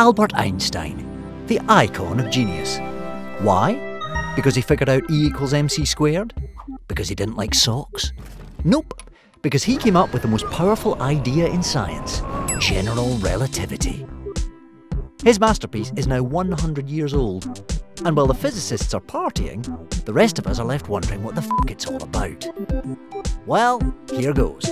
Albert Einstein, the icon of genius. Why? Because he figured out E equals mc squared? Because he didn't like socks? Nope. Because he came up with the most powerful idea in science general relativity. His masterpiece is now 100 years old, and while the physicists are partying, the rest of us are left wondering what the fuck it's all about. Well, here goes.